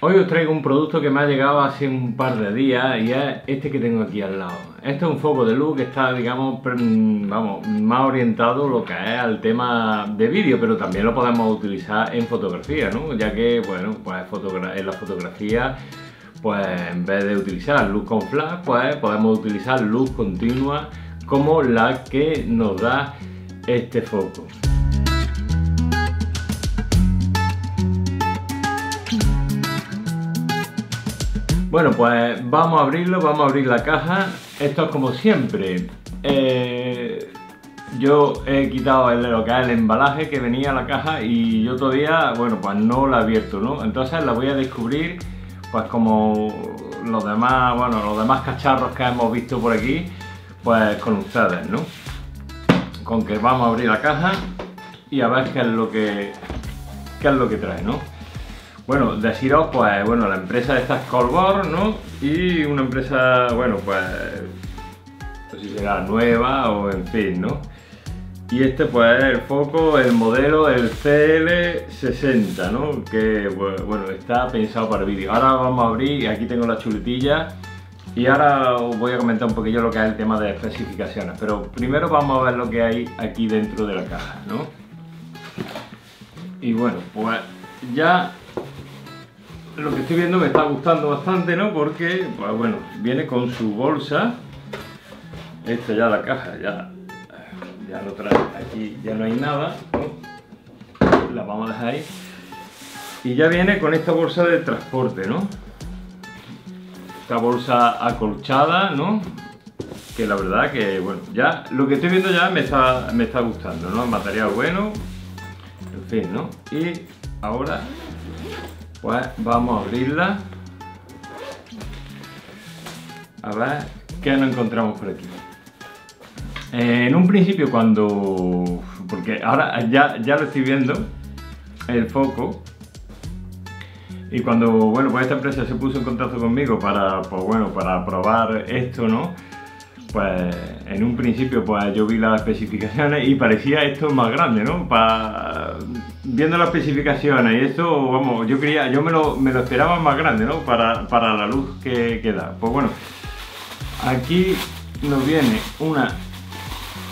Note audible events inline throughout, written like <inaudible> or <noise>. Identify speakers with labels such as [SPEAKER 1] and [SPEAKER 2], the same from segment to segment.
[SPEAKER 1] Hoy os traigo un producto que me ha llegado hace un par de días y es este que tengo aquí al lado. Este es un foco de luz que está, digamos, vamos, más orientado lo que es al tema de vídeo, pero también lo podemos utilizar en fotografía, ¿no? Ya que, bueno, pues en la fotografía, pues en vez de utilizar luz con flash, pues podemos utilizar luz continua como la que nos da este foco. Bueno, pues vamos a abrirlo, vamos a abrir la caja. Esto es como siempre. Eh, yo he quitado el, lo que es el embalaje que venía a la caja y yo todavía, bueno, pues no la he abierto, ¿no? Entonces la voy a descubrir, pues como los demás, bueno, los demás cacharros que hemos visto por aquí, pues con ustedes, ¿no? Con que vamos a abrir la caja y a ver qué es lo que, qué es lo que trae, ¿no? Bueno, deciros, pues, bueno, la empresa esta es Colbor, ¿no? Y una empresa, bueno, pues, no sé si será nueva o en fin, ¿no? Y este, pues, es el foco, el modelo, el CL60, ¿no? Que, bueno, está pensado para vídeo. Ahora vamos a abrir, aquí tengo la chuletilla. Y ahora os voy a comentar un poquillo lo que es el tema de especificaciones. Pero primero vamos a ver lo que hay aquí dentro de la caja, ¿no? Y bueno, pues ya lo que estoy viendo me está gustando bastante, ¿no? Porque, pues bueno, viene con su bolsa. Esta ya la caja, ya, ya lo trae. Aquí ya no hay nada, La vamos a dejar ahí. Y ya viene con esta bolsa de transporte, ¿no? Esta bolsa acolchada, ¿no? Que la verdad que, bueno, ya lo que estoy viendo ya me está, me está gustando, ¿no? Material bueno, en fin, ¿no? Y ahora pues vamos a abrirla. A ver qué nos encontramos por aquí. en un principio cuando... Porque ahora ya, ya lo estoy viendo, el foco. Y cuando, bueno, pues esta empresa se puso en contacto conmigo para, pues bueno, para probar esto, ¿no? Pues en un principio pues yo vi las especificaciones y parecía esto más grande, ¿no? Viendo las especificaciones y esto, vamos, yo quería, yo me lo, me lo esperaba más grande, ¿no? Para, la luz que, que, da. Pues bueno, aquí nos viene una,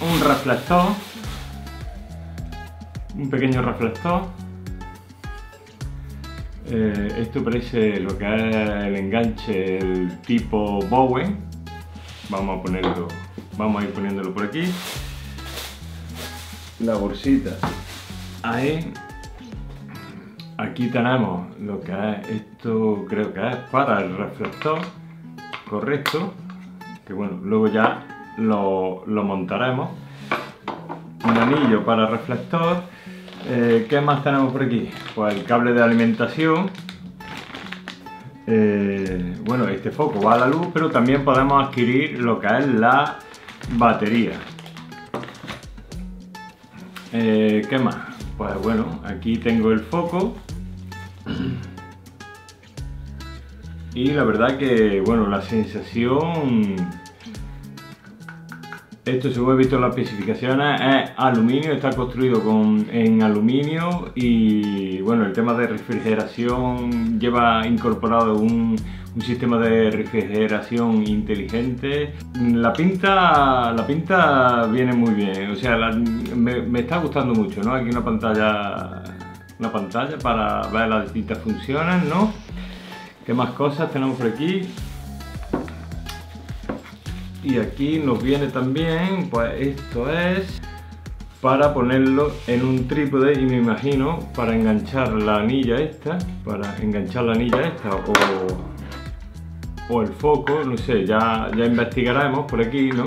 [SPEAKER 1] un reflector, un pequeño reflector. Eh, esto parece lo que es el enganche, el tipo Bowen vamos a ponerlo vamos a ir poniéndolo por aquí la bolsita ahí aquí tenemos lo que es esto creo que es para el reflector correcto que bueno luego ya lo, montaremos un anillo para reflector eh, ¿qué más tenemos por aquí? pues el cable de alimentación eh, bueno, este foco va a la luz, pero también podemos adquirir lo que es la batería. Eh, ¿Qué más? Pues bueno, aquí tengo el foco. Y la verdad que, bueno, la sensación esto, según he visto en las especificaciones, es aluminio, está construido con, en aluminio y bueno, el tema de refrigeración lleva incorporado un, sistema de refrigeración inteligente. La pinta, la pinta viene muy bien, o sea, me, está gustando mucho, ¿no? Aquí una pantalla, una pantalla para ver las distintas funciones, ¿no? ¿Qué más cosas tenemos por aquí? y aquí nos viene también pues esto es para ponerlo en un trípode y me imagino para enganchar la anilla esta para enganchar la anilla esta o, el foco no sé ya, ya investigaremos por aquí no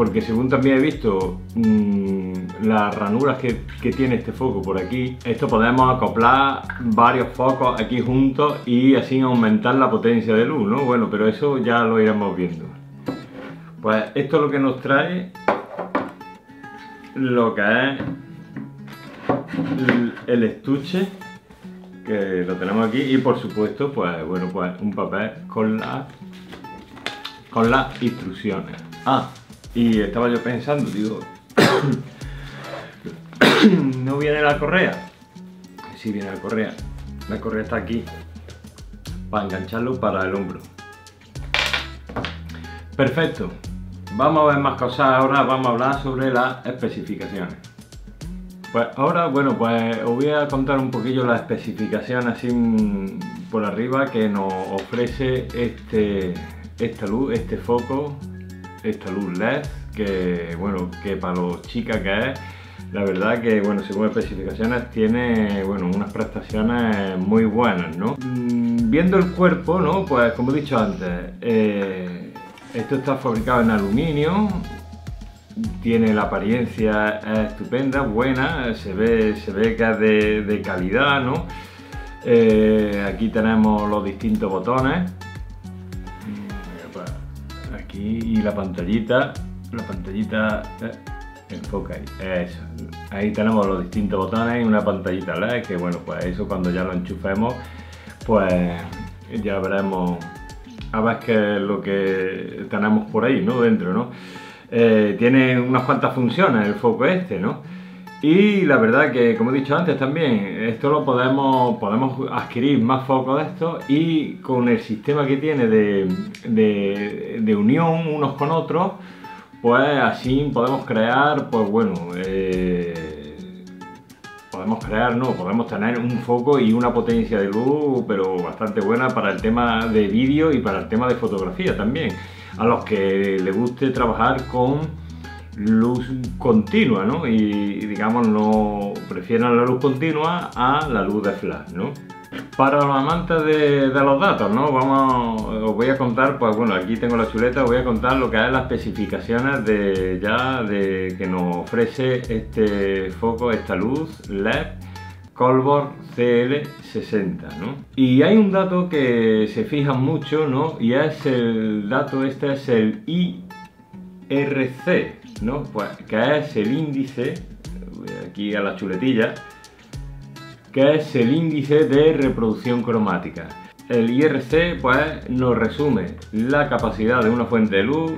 [SPEAKER 1] porque según también he visto mm, las ranuras que, que, tiene este foco por aquí, esto podemos acoplar varios focos aquí juntos y así aumentar la potencia de luz, ¿no? Bueno, pero eso ya lo iremos viendo. Pues esto es lo que nos trae lo que es el estuche lo tenemos aquí y por supuesto pues bueno pues un papel con las con las instrucciones ah y estaba yo pensando digo <coughs> no viene la correa sí viene la correa la correa está aquí para engancharlo para el hombro. Perfecto. Vamos a ver más cosas ahora, vamos a hablar sobre las especificaciones. Pues ahora, bueno, pues os voy a contar un poquillo las especificaciones así por arriba que nos ofrece este, esta luz, este foco, esta luz LED, que bueno, que para los chicas que es, la verdad que bueno, según especificaciones tiene bueno, unas prestaciones muy buenas, ¿no? Mm, viendo el cuerpo, ¿no? Pues como he dicho antes, eh, esto está fabricado en aluminio, tiene la apariencia estupenda, buena, se ve, se ve que es de, calidad, ¿no? Eh, aquí tenemos los distintos botones. Aquí y la pantallita, la pantallita eh, enfoca ahí, eso. Ahí tenemos los distintos botones y una pantallita LED, que bueno, pues eso cuando ya lo enchufemos, pues ya veremos a ver qué es lo que tenemos por ahí, ¿no? Dentro, ¿no? Eh, tiene unas cuantas funciones el foco este, ¿no? Y la verdad que, como he dicho antes también, esto lo podemos, podemos adquirir más focos de estos y con el sistema que tiene de, de, unión unos con otros, pues así podemos crear, pues bueno, eh, podemos crear, no, podemos tener un foco y una potencia de luz, pero bastante buena para el tema de vídeo y para el tema de fotografía también. A los que les guste trabajar con luz continua, ¿no? Y digamos, no prefieran la luz continua a la luz de flash, ¿no? Para los amantes de, los datos, ¿no? Vamos, os voy a contar, pues bueno, aquí tengo la chuleta, os voy a contar lo que es las especificaciones de ya de que nos ofrece este foco, esta luz LED Colbor CL60, ¿no? Y hay un dato que se fija mucho, ¿no? Y es el dato, este es el IRC, ¿no? Pues que es el índice, aquí a la chuletilla, que es el índice de reproducción cromática. El IRC pues, nos resume la capacidad de una fuente de luz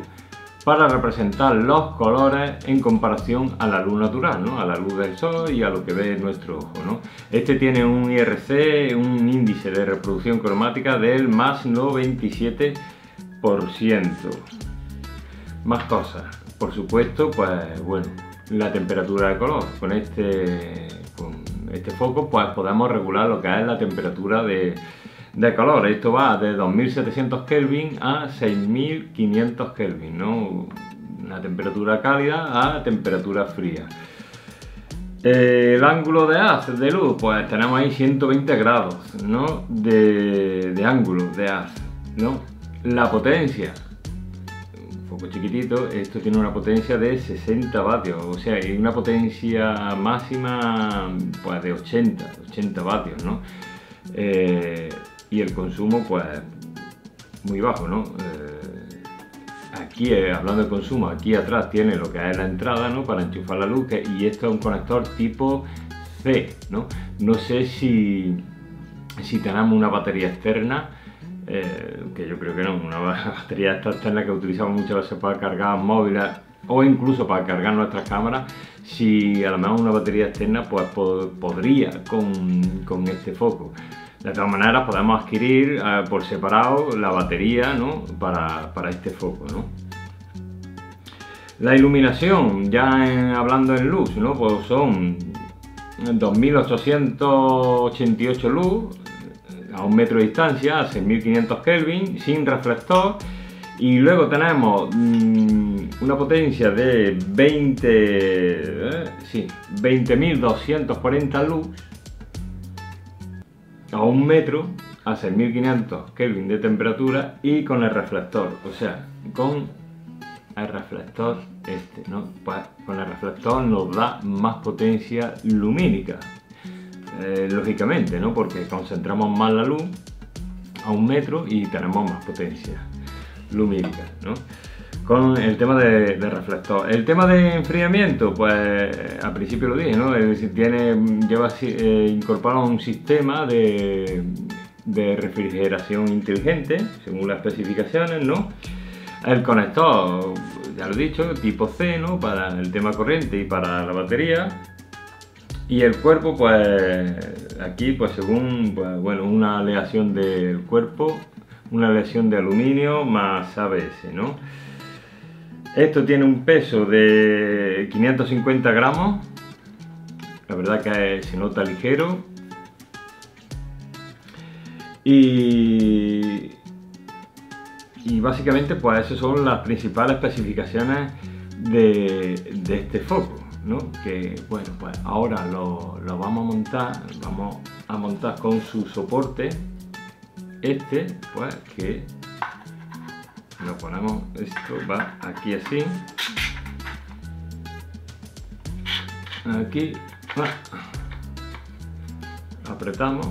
[SPEAKER 1] para representar los colores en comparación a la luz natural, ¿no? a la luz del sol y a lo que ve nuestro ojo. ¿no? Este tiene un IRC, un índice de reproducción cromática del más 97%. Más cosas, por supuesto, pues bueno, la temperatura de color. Con este, este foco pues podemos regular lo que es la temperatura de, de calor. Esto va de 2700 Kelvin a 6500 Kelvin, ¿no? Una temperatura cálida a temperatura fría. El ángulo de haz de luz, pues tenemos ahí 120 grados, ¿no? De, ángulo de haz, ¿no? La potencia, poco chiquitito, esto tiene una potencia de 60 vatios, o sea, hay una potencia máxima pues de 80, 80 vatios, ¿no? Eh, y el consumo pues muy bajo, ¿no? Eh, aquí, eh, hablando de consumo, aquí atrás tiene lo que es la entrada, ¿no? Para enchufar la luz, y esto es un conector tipo C, ¿no? No sé si, si tenemos una batería externa, eh, que yo creo que no, una <laughs> batería externa que utilizamos muchas veces para cargar móviles o incluso para cargar nuestras cámaras, si a lo mejor una batería externa pues podría con, este foco. De todas maneras podemos adquirir eh, por separado la batería ¿no? para, este foco. ¿no? La iluminación, ya hablando en luz, ¿no? pues son 2888 luz, a un metro de distancia, a 6500 Kelvin, sin reflector. Y luego tenemos mm, una potencia de 20, eh, sí, 20.240 lux a un metro a 6500 Kelvin de temperatura y con el reflector, o sea, con el reflector este, ¿no? Con el reflector nos da más potencia lumínica, eh, lógicamente, ¿no? Porque concentramos más la luz a un metro y tenemos más potencia lumínica, ¿no? Con el tema de, reflector. El tema de enfriamiento, pues al principio lo dije, ¿no? Tiene, lleva eh, incorporado un sistema de, refrigeración inteligente, según las especificaciones, ¿no? El conector, ya lo he dicho, tipo C, ¿no? Para el tema corriente y para la batería. Y el cuerpo, pues aquí pues según pues, bueno, una aleación del cuerpo, una aleación de aluminio más ABS, ¿no? Esto tiene un peso de 550 gramos, la verdad que se nota ligero. Y, y básicamente pues esas son las principales especificaciones de, este foco. ¿no? que bueno pues ahora lo, lo, vamos a montar vamos a montar con su soporte este pues que lo ponemos esto va aquí así aquí apretamos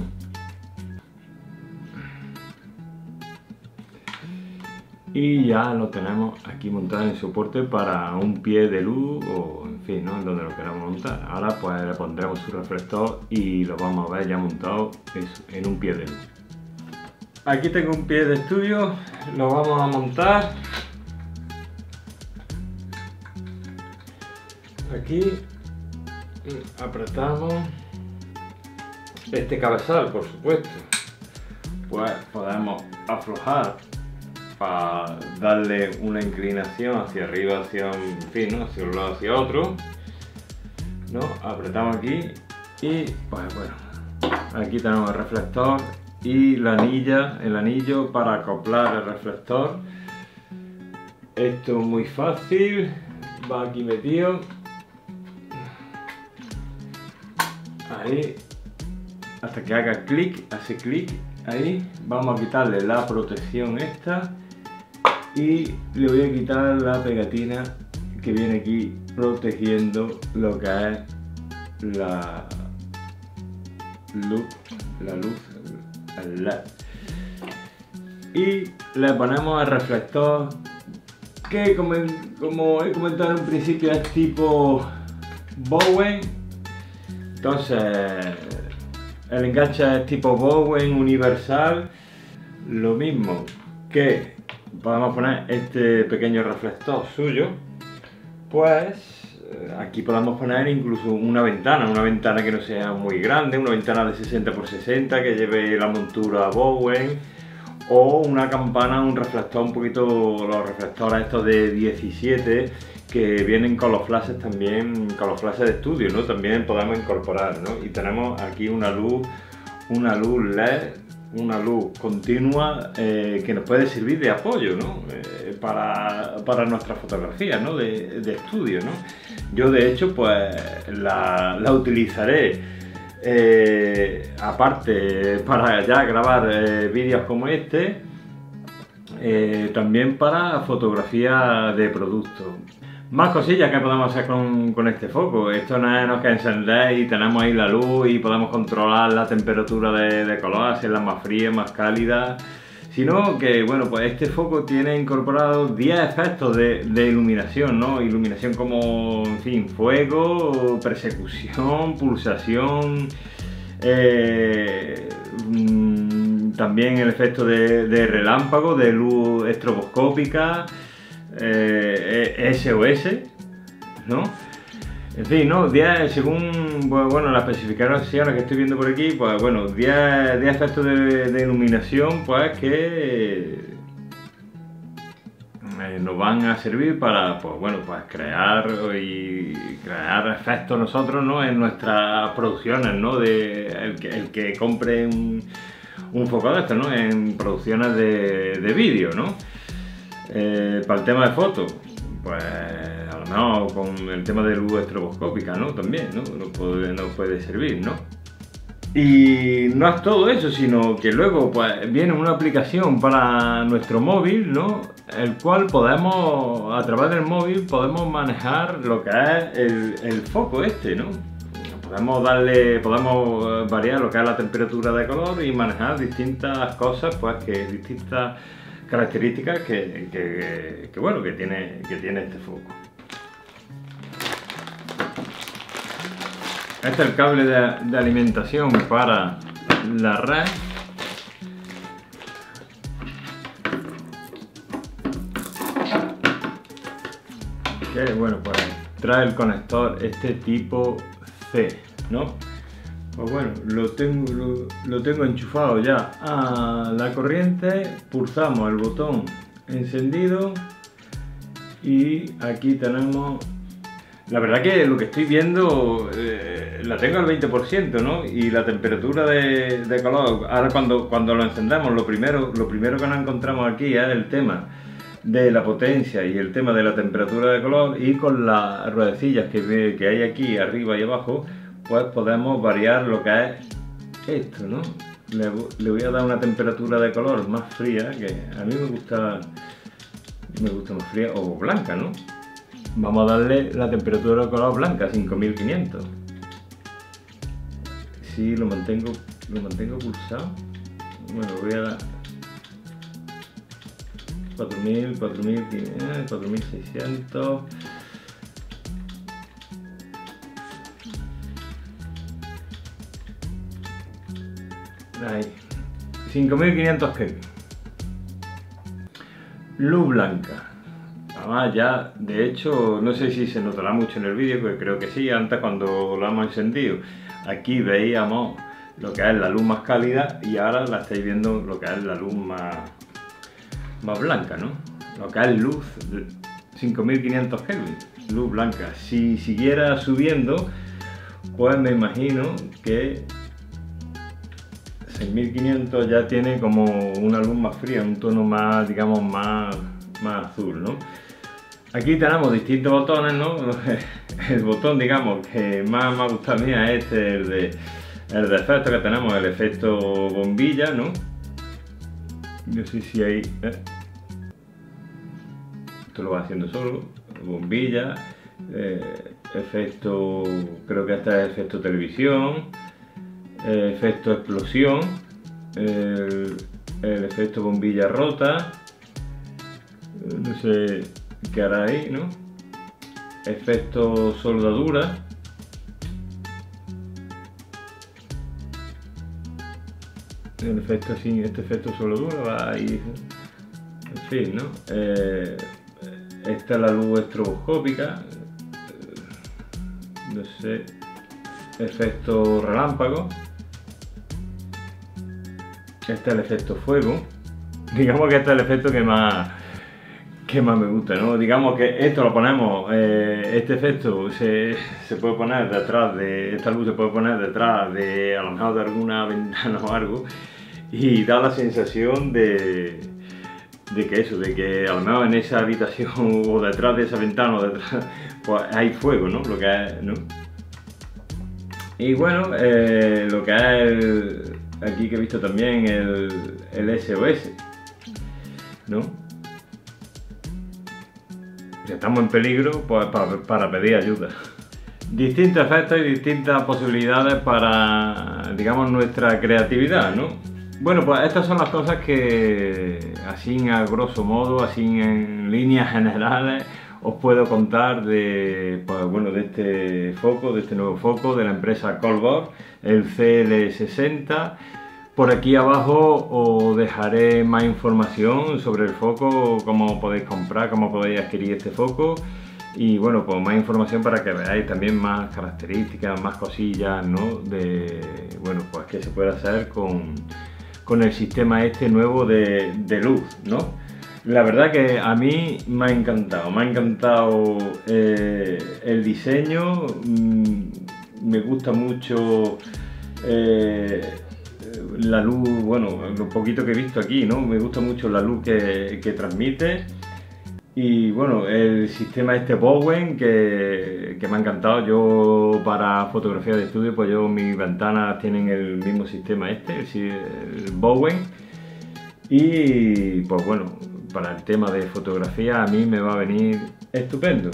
[SPEAKER 1] y ya lo tenemos aquí montado en soporte para un pie de luz o en fin, ¿no? en donde lo queramos montar. Ahora pues le pondremos su reflector y lo vamos a ver ya montado en un pie de luz. Aquí tengo un pie de estudio, lo vamos a montar. Aquí apretamos este cabezal, por supuesto. Pues podemos aflojar para darle una inclinación hacia arriba, hacia un fin, hacia un lado, hacia otro. ¿no? Apretamos aquí y pues bueno, aquí tenemos el reflector y la anilla, el anillo para acoplar el reflector. Esto es muy fácil, va aquí metido. Ahí, hasta que haga clic, hace clic ahí. Vamos a quitarle la protección esta y le voy a quitar la pegatina que viene aquí protegiendo lo que es la luz, la luz Y le ponemos el reflector que como, como he comentado en un principio es tipo Bowen. Entonces el enganche es tipo Bowen universal. Lo mismo que podemos poner este pequeño reflector suyo. Pues aquí podemos poner incluso una ventana, una ventana que no sea muy grande, una ventana de 60 x 60 que lleve la montura Bowen o una campana, un reflector un poquito, los reflectores estos de 17 que vienen con los flashes también, con los flashes de estudio, ¿no? También podemos incorporar, ¿no? Y tenemos aquí una luz, una luz LED una luz continua eh, que nos puede servir de apoyo ¿no? Eh, para, para nuestra fotografía ¿no? de, estudio. ¿no? Yo de hecho pues la, utilizaré eh, aparte para ya grabar vídeos como este, también para fotografía de producto. Más cosillas que podemos hacer con, este foco. Esto no es que encender y tenemos ahí la luz y podemos controlar la temperatura de, color, hacerla más fría, más cálida. Sino que, bueno, pues este foco tiene incorporado 10 efectos de, iluminación, ¿no? Iluminación como, en fin, fuego, persecución, pulsación, eh, mm, también el efecto de, relámpago, de luz estroboscópica, eh, SOS, ¿no? En fin, ¿no? 10, según bueno, las especificaciones que estoy viendo por aquí, pues bueno, 10, efectos de, iluminación pues que eh, nos van a servir para pues bueno pues crear y crear efectos nosotros ¿no? en nuestras producciones ¿no? de el que, el que compre un, un foco de esto ¿no? en producciones de, de vídeo ¿no? Eh, para el tema de fotos, pues mejor con el tema de luz estroboscópica, ¿no? También, ¿no? Nos puede, nos puede servir, ¿no? Y no es todo eso, sino que luego pues, viene una aplicación para nuestro móvil, ¿no? El cual podemos, a través del móvil, podemos manejar lo que es el, el foco este, ¿no? Podemos darle, podemos variar lo que es la temperatura de color y manejar distintas cosas, pues que distintas características que, bueno, que tiene, que tiene este foco. Este es el cable de, alimentación para la red. Bueno, pues trae el conector este tipo C, ¿no? Pues bueno, lo tengo, lo, tengo enchufado ya a la corriente, pulsamos el botón encendido y aquí tenemos la verdad que lo que estoy viendo eh, la tengo al 20%, ¿no? Y la temperatura de, color, ahora cuando, cuando lo encendamos, lo primero, lo primero que nos encontramos aquí es el tema de la potencia y el tema de la temperatura de color y con las ruedecillas que, que hay aquí arriba y abajo, pues podemos variar lo que es esto, ¿no? Le, le, voy a dar una temperatura de color más fría, que a mí me gusta, me gusta más fría, o blanca, ¿no? Vamos a darle la temperatura de color blanca, 5500. Si lo mantengo, lo mantengo pulsado. Bueno, voy a dar 4000, 4500, 4600. Ahí. 5500 Kelvin. Luz blanca. Además ya, de hecho, no sé si se notará mucho en el vídeo, pero creo que sí, antes cuando lo hemos encendido, aquí veíamos lo que es la luz más cálida y ahora la estáis viendo lo que es la luz más, más blanca, ¿no? Lo que es luz 5500 Kelvin, luz blanca. Si siguiera subiendo, pues me imagino que 6500 ya tiene como una luz más fría, un tono más, digamos, más, más azul, ¿no? Aquí tenemos distintos botones, ¿no? <laughs> El botón, digamos, que más me gusta a mí es este, el de, el de efecto que tenemos, el efecto bombilla, ¿no? Yo sé si hay... ¿eh? Esto lo va haciendo solo, bombilla, eh, efecto, creo que este es efecto televisión, eh, efecto explosión, el, efecto bombilla rota, no sé que hará ahí, ¿no? Efecto soldadura. El efecto así, este efecto soldadura va ahí. En fin, ¿no? Eh, es la luz estroboscópica. No sé. Efecto relámpago. Este es el efecto fuego. <laughs> Digamos que este es el efecto que más que más me gusta, ¿no? Digamos que esto lo ponemos, eh, este efecto se, puede poner detrás de, esta luz se puede poner detrás de, a lo de alguna <laughs> ventana o algo, y da la sensación de, de que eso, de que a lo mejor en esa habitación <laughs> o detrás de esa ventana o detrás, pues hay fuego, ¿no? Lo que es, ¿no? Y bueno, eh, lo que es aquí que he visto también el, el SOS, ¿no? Estamos en peligro, pues para, pedir ayuda. Distintos efectos y distintas posibilidades para, digamos, nuestra creatividad, ¿no? Bueno, pues estas son las cosas que, así a grosso modo, así en líneas generales, os puedo contar de, pues, bueno, de este foco, de este nuevo foco de la empresa Colbor, el CL60 por aquí abajo os dejaré más información sobre el foco, cómo podéis comprar, cómo podéis adquirir este foco y bueno, pues más información para que veáis también más características, más cosillas, ¿no? De, bueno, pues que se puede hacer con, el sistema este nuevo de, luz, ¿no? La verdad que a mí me ha encantado, me ha encantado eh, el diseño, mm, me gusta mucho eh, la luz, bueno, lo poquito que he visto aquí, ¿no? Me gusta mucho la luz que, transmite. Y bueno, el sistema este Bowen que, me ha encantado. Yo para fotografía de estudio, pues yo mis ventanas tienen el mismo sistema este, el Bowen. Y pues bueno, para el tema de fotografía a mí me va a venir estupendo.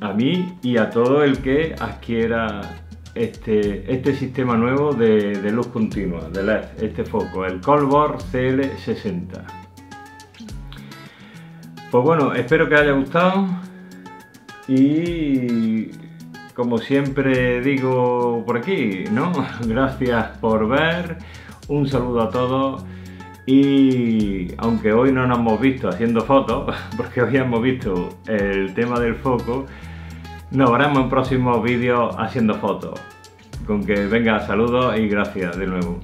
[SPEAKER 1] A mí y a todo el que adquiera este, este sistema nuevo de, luz continua, de LED, este foco, el Colbor CL60. Pues bueno, espero que haya gustado y como siempre digo por aquí, ¿no? <laughs> Gracias por ver, un saludo a todos y aunque hoy no nos hemos visto haciendo fotos, <laughs> porque hoy hemos visto el tema del foco, nos veremos en próximos vídeos haciendo fotos. con que venga saludos y gracias de nuevo.